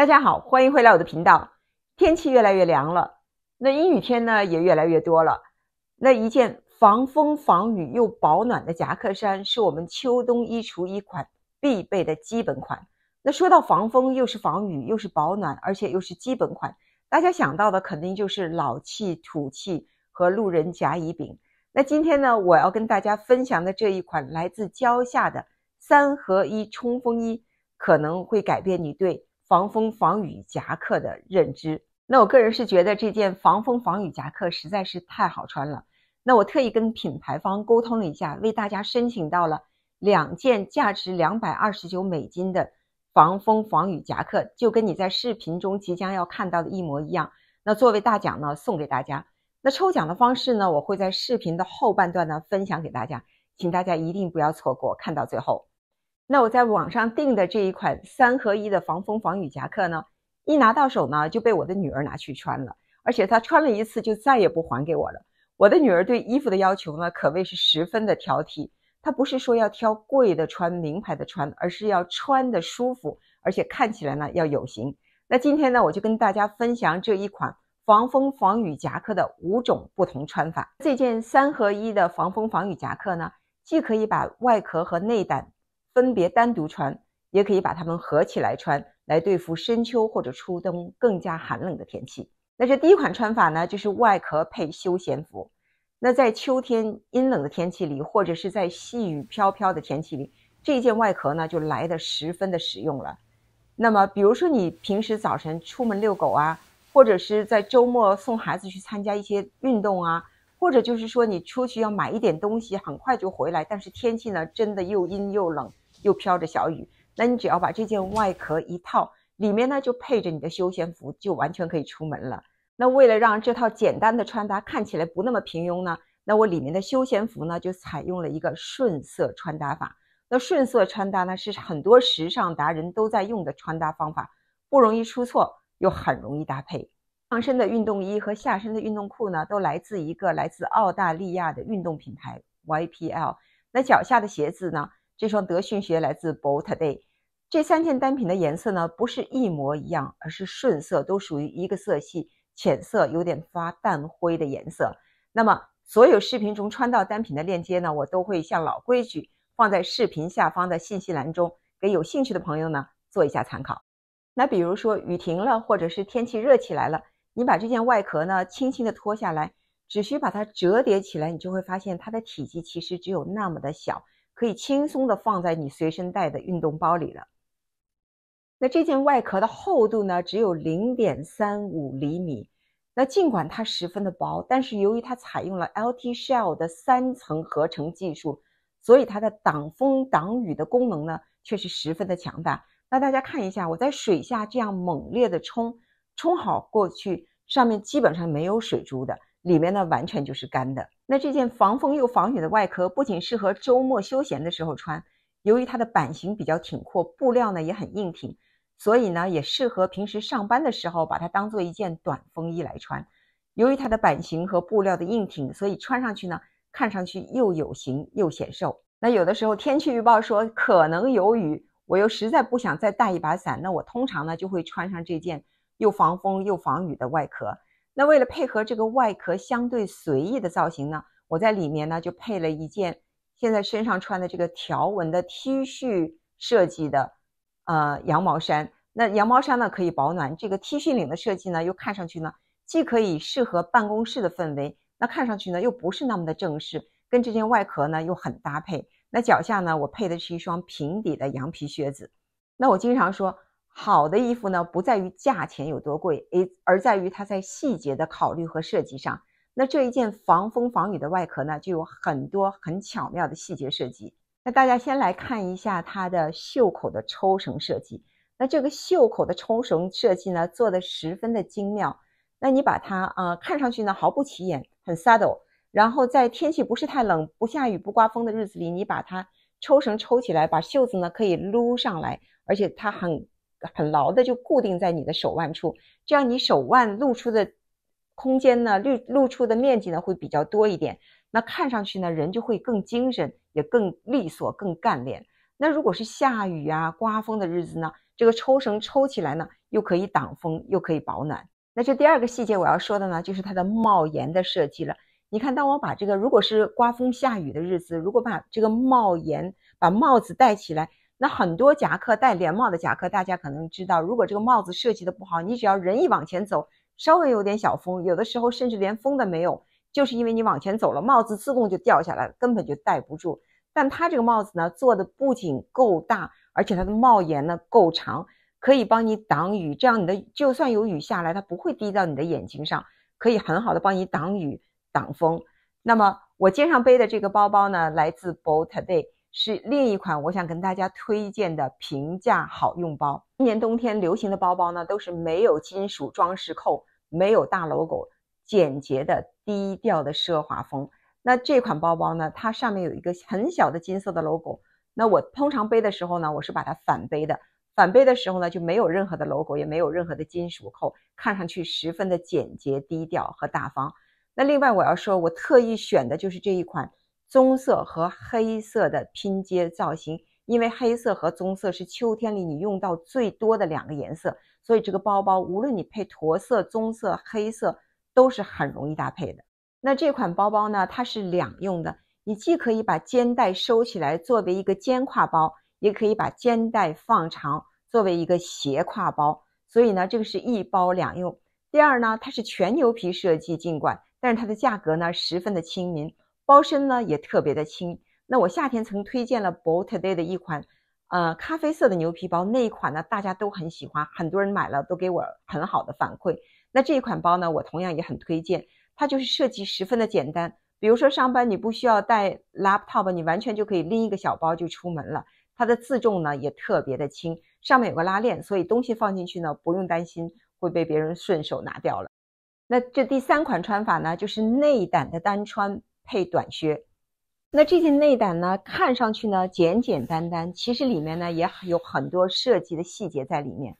大家好，欢迎回来我的频道。天气越来越凉了，那阴雨天呢也越来越多了。那一件防风防雨又保暖的夹克衫，是我们秋冬衣橱一款必备的基本款。那说到防风，又是防雨，又是保暖，而且又是基本款，大家想到的肯定就是老气、土气和路人甲乙丙。那今天呢，我要跟大家分享的这一款来自蕉下的三合一冲锋衣，可能会改变你对。防风防雨夹克的认知，那我个人是觉得这件防风防雨夹克实在是太好穿了。那我特意跟品牌方沟通了一下，为大家申请到了两件价值两百二十九美金的防风防雨夹克，就跟你在视频中即将要看到的一模一样。那作为大奖呢，送给大家。那抽奖的方式呢，我会在视频的后半段呢分享给大家，请大家一定不要错过，看到最后。那我在网上订的这一款三合一的防风防雨夹克呢，一拿到手呢就被我的女儿拿去穿了，而且她穿了一次就再也不还给我了。我的女儿对衣服的要求呢可谓是十分的挑剔，她不是说要挑贵的穿、名牌的穿，而是要穿的舒服，而且看起来呢要有型。那今天呢我就跟大家分享这一款防风防雨夹克的五种不同穿法。这件三合一的防风防雨夹克呢，既可以把外壳和内胆。分别单独穿，也可以把它们合起来穿，来对付深秋或者初冬更加寒冷的天气。那这第一款穿法呢，就是外壳配休闲服。那在秋天阴冷的天气里，或者是在细雨飘飘的天气里，这件外壳呢就来的十分的实用了。那么，比如说你平时早晨出门遛狗啊，或者是在周末送孩子去参加一些运动啊。或者就是说，你出去要买一点东西，很快就回来，但是天气呢，真的又阴又冷，又飘着小雨，那你只要把这件外壳一套，里面呢就配着你的休闲服，就完全可以出门了。那为了让这套简单的穿搭看起来不那么平庸呢，那我里面的休闲服呢就采用了一个顺色穿搭法。那顺色穿搭呢是很多时尚达人都在用的穿搭方法，不容易出错，又很容易搭配。上身的运动衣和下身的运动裤呢，都来自一个来自澳大利亚的运动品牌 YPL。那脚下的鞋子呢，这双德训鞋来自 Boat Day。这三件单品的颜色呢，不是一模一样，而是顺色，都属于一个色系，浅色，有点发淡灰的颜色。那么，所有视频中穿到单品的链接呢，我都会像老规矩放在视频下方的信息栏中，给有兴趣的朋友呢做一下参考。那比如说雨停了，或者是天气热起来了。你把这件外壳呢轻轻的脱下来，只需把它折叠起来，你就会发现它的体积其实只有那么的小，可以轻松的放在你随身带的运动包里了。那这件外壳的厚度呢只有零点三五厘米，那尽管它十分的薄，但是由于它采用了 LT Shell 的三层合成技术，所以它的挡风挡雨的功能呢却是十分的强大。那大家看一下，我在水下这样猛烈的冲。冲好过去，上面基本上没有水珠的，里面呢完全就是干的。那这件防风又防雨的外壳不仅适合周末休闲的时候穿，由于它的版型比较挺阔，布料呢也很硬挺，所以呢也适合平时上班的时候把它当做一件短风衣来穿。由于它的版型和布料的硬挺，所以穿上去呢看上去又有型又显瘦。那有的时候天气预报说可能有雨，我又实在不想再带一把伞，那我通常呢就会穿上这件。又防风又防雨的外壳，那为了配合这个外壳相对随意的造型呢，我在里面呢就配了一件现在身上穿的这个条纹的 T 恤设计的呃羊毛衫。那羊毛衫呢可以保暖，这个 T 恤领的设计呢又看上去呢既可以适合办公室的氛围，那看上去呢又不是那么的正式，跟这件外壳呢又很搭配。那脚下呢我配的是一双平底的羊皮靴子。那我经常说。好的衣服呢，不在于价钱有多贵，诶，而在于它在细节的考虑和设计上。那这一件防风防雨的外壳呢，就有很多很巧妙的细节设计。那大家先来看一下它的袖口的抽绳设计。那这个袖口的抽绳设计呢，做的十分的精妙。那你把它呃看上去呢毫不起眼，很 subtle。然后在天气不是太冷、不下雨、不刮风的日子里，你把它抽绳抽起来，把袖子呢可以撸上来，而且它很。很牢的就固定在你的手腕处，这样你手腕露出的空间呢，露露出的面积呢会比较多一点。那看上去呢，人就会更精神，也更利索，更干练。那如果是下雨啊、刮风的日子呢，这个抽绳抽起来呢，又可以挡风，又可以保暖。那这第二个细节我要说的呢，就是它的帽檐的设计了。你看，当我把这个，如果是刮风下雨的日子，如果把这个帽檐把帽子戴起来，那很多夹克戴连帽的夹克，大家可能知道，如果这个帽子设计的不好，你只要人一往前走，稍微有点小风，有的时候甚至连风都没有，就是因为你往前走了，帽子自动就掉下来，根本就戴不住。但它这个帽子呢，做的不仅够大，而且它的帽檐呢够长，可以帮你挡雨，这样你的就算有雨下来，它不会滴到你的眼睛上，可以很好的帮你挡雨。挡风。那么我肩上背的这个包包呢，来自 Boat Today，是另一款我想跟大家推荐的平价好用包。今年冬天流行的包包呢，都是没有金属装饰扣，没有大 logo，简洁的低调的奢华风。那这款包包呢，它上面有一个很小的金色的 logo。那我通常背的时候呢，我是把它反背的。反背的时候呢，就没有任何的 logo，也没有任何的金属扣，看上去十分的简洁低调和大方。那另外我要说，我特意选的就是这一款棕色和黑色的拼接造型，因为黑色和棕色是秋天里你用到最多的两个颜色，所以这个包包无论你配驼色、棕色、黑色都是很容易搭配的。那这款包包呢，它是两用的，你既可以把肩带收起来作为一个肩挎包，也可以把肩带放长作为一个斜挎包，所以呢，这个是一包两用。第二呢，它是全牛皮设计，尽管。但是它的价格呢十分的亲民，包身呢也特别的轻。那我夏天曾推荐了 Boat Today 的一款，呃，咖啡色的牛皮包，那一款呢大家都很喜欢，很多人买了都给我很好的反馈。那这一款包呢，我同样也很推荐，它就是设计十分的简单。比如说上班你不需要带 laptop，你完全就可以拎一个小包就出门了。它的自重呢也特别的轻，上面有个拉链，所以东西放进去呢不用担心会被别人顺手拿掉了。那这第三款穿法呢，就是内胆的单穿配短靴。那这件内胆呢，看上去呢简简单单，其实里面呢也有很多设计的细节在里面。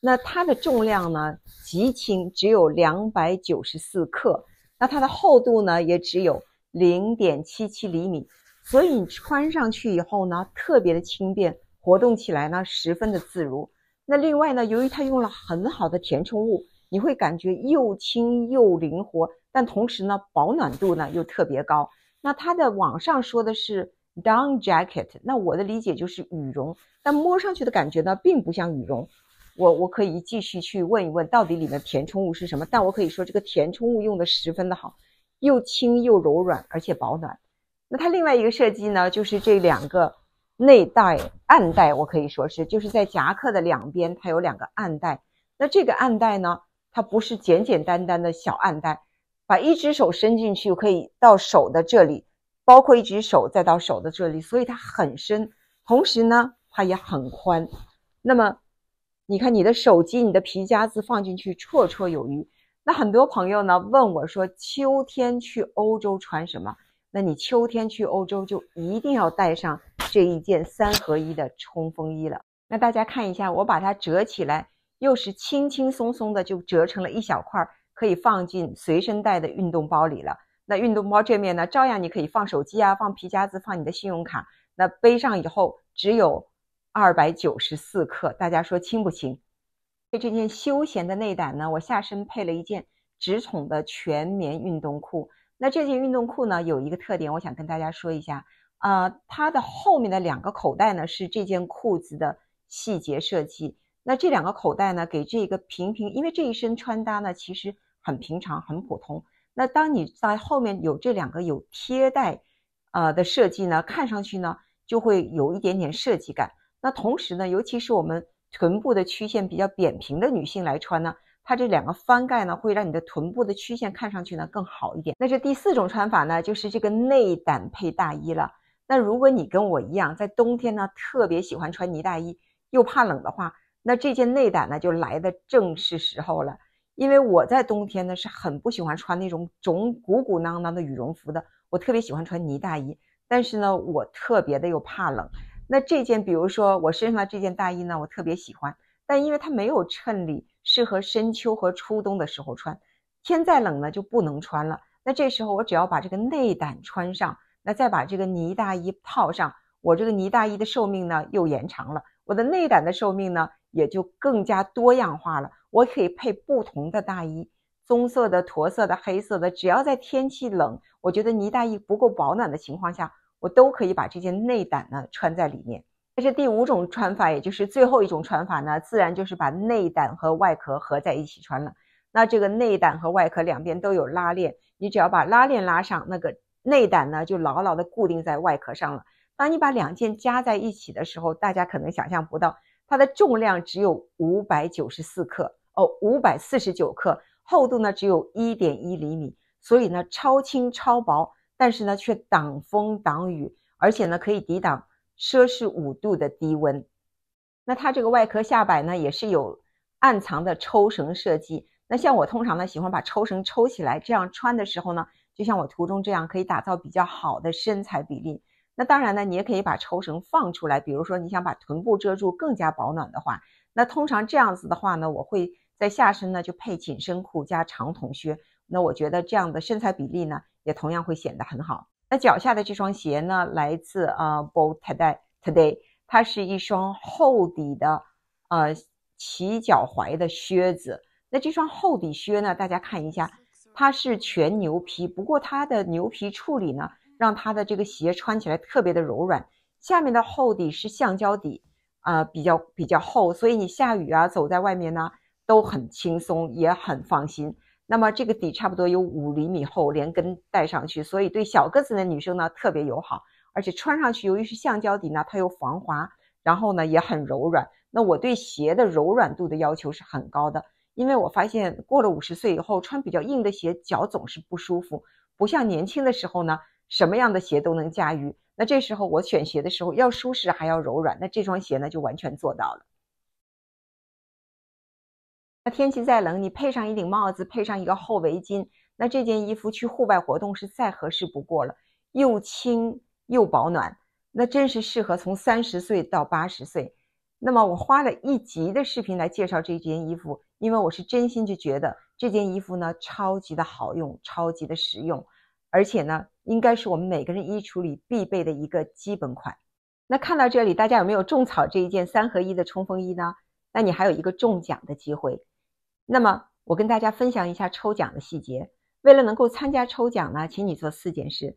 那它的重量呢极轻，只有两百九十四克。那它的厚度呢也只有零点七七厘米，所以你穿上去以后呢特别的轻便，活动起来呢十分的自如。那另外呢，由于它用了很好的填充物。你会感觉又轻又灵活，但同时呢，保暖度呢又特别高。那它的网上说的是 down jacket，那我的理解就是羽绒，但摸上去的感觉呢，并不像羽绒。我我可以继续去问一问，到底里面填充物是什么？但我可以说，这个填充物用的十分的好，又轻又柔软，而且保暖。那它另外一个设计呢，就是这两个内袋暗袋，我可以说是就是在夹克的两边，它有两个暗袋。那这个暗袋呢？它不是简简单单的小暗袋，把一只手伸进去可以到手的这里，包括一只手再到手的这里，所以它很深，同时呢它也很宽。那么你看你的手机、你的皮夹子放进去绰绰有余。那很多朋友呢问我说，秋天去欧洲穿什么？那你秋天去欧洲就一定要带上这一件三合一的冲锋衣了。那大家看一下，我把它折起来。又是轻轻松松的就折成了一小块，可以放进随身带的运动包里了。那运动包这面呢，照样你可以放手机啊，放皮夹子，放你的信用卡。那背上以后只有二百九十四克，大家说轻不轻？配这件休闲的内胆呢，我下身配了一件直筒的全棉运动裤。那这件运动裤呢，有一个特点，我想跟大家说一下啊，它的后面的两个口袋呢，是这件裤子的细节设计。那这两个口袋呢，给这个平平，因为这一身穿搭呢其实很平常、很普通。那当你在后面有这两个有贴带，呃的设计呢，看上去呢就会有一点点设计感。那同时呢，尤其是我们臀部的曲线比较扁平的女性来穿呢，它这两个翻盖呢会让你的臀部的曲线看上去呢更好一点。那这第四种穿法呢，就是这个内胆配大衣了。那如果你跟我一样，在冬天呢特别喜欢穿呢大衣，又怕冷的话，那这件内胆呢，就来的正是时候了，因为我在冬天呢是很不喜欢穿那种种鼓鼓囊囊的羽绒服的，我特别喜欢穿呢大衣，但是呢，我特别的又怕冷。那这件，比如说我身上的这件大衣呢，我特别喜欢，但因为它没有衬里，适合深秋和初冬的时候穿，天再冷呢就不能穿了。那这时候我只要把这个内胆穿上，那再把这个呢大衣套上，我这个呢大衣的寿命呢又延长了，我的内胆的寿命呢。也就更加多样化了。我可以配不同的大衣，棕色的、驼色的、黑色的，只要在天气冷，我觉得呢大衣不够保暖的情况下，我都可以把这件内胆呢穿在里面。这是第五种穿法，也就是最后一种穿法呢，自然就是把内胆和外壳合在一起穿了。那这个内胆和外壳两边都有拉链，你只要把拉链拉上，那个内胆呢就牢牢的固定在外壳上了。当你把两件加在一起的时候，大家可能想象不到，它的重量只有五百九十四克哦，五百四十九克，厚度呢只有一点一厘米，所以呢超轻超薄，但是呢却挡风挡雨，而且呢可以抵挡摄氏五度的低温。那它这个外壳下摆呢也是有暗藏的抽绳设计。那像我通常呢喜欢把抽绳抽起来，这样穿的时候呢，就像我图中这样，可以打造比较好的身材比例。那当然呢，你也可以把抽绳放出来。比如说，你想把臀部遮住，更加保暖的话，那通常这样子的话呢，我会在下身呢就配紧身裤加长筒靴。那我觉得这样的身材比例呢，也同样会显得很好。那脚下的这双鞋呢，来自啊 Boat Today Today，它是一双厚底的呃齐脚踝的靴子。那这双厚底靴呢，大家看一下，它是全牛皮，不过它的牛皮处理呢。让它的这个鞋穿起来特别的柔软，下面的厚底是橡胶底，啊，比较比较厚，所以你下雨啊，走在外面呢都很轻松，也很放心。那么这个底差不多有五厘米厚，连跟带上去，所以对小个子的女生呢特别友好，而且穿上去由于是橡胶底呢，它又防滑，然后呢也很柔软。那我对鞋的柔软度的要求是很高的，因为我发现过了五十岁以后，穿比较硬的鞋脚总是不舒服，不像年轻的时候呢。什么样的鞋都能驾驭，那这时候我选鞋的时候要舒适还要柔软，那这双鞋呢就完全做到了。那天气再冷，你配上一顶帽子，配上一个厚围巾，那这件衣服去户外活动是再合适不过了，又轻又保暖，那真是适合从三十岁到八十岁。那么我花了一集的视频来介绍这件衣服，因为我是真心就觉得这件衣服呢超级的好用，超级的实用。而且呢，应该是我们每个人衣橱里必备的一个基本款。那看到这里，大家有没有种草这一件三合一的冲锋衣呢？那你还有一个中奖的机会。那么我跟大家分享一下抽奖的细节。为了能够参加抽奖呢，请你做四件事，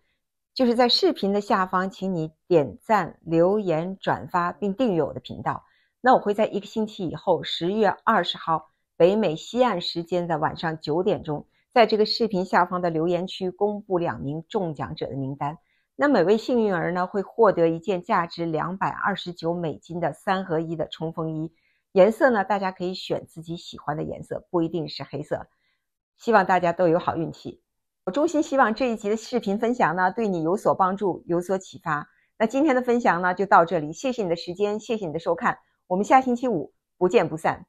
就是在视频的下方，请你点赞、留言、转发并订阅我的频道。那我会在一个星期以后，十月二十号北美西岸时间的晚上九点钟。在这个视频下方的留言区公布两名中奖者的名单，那每位幸运儿呢会获得一件价值两百二十九美金的三合一的冲锋衣，颜色呢大家可以选自己喜欢的颜色，不一定是黑色。希望大家都有好运气。我衷心希望这一集的视频分享呢对你有所帮助，有所启发。那今天的分享呢就到这里，谢谢你的时间，谢谢你的收看，我们下星期五不见不散。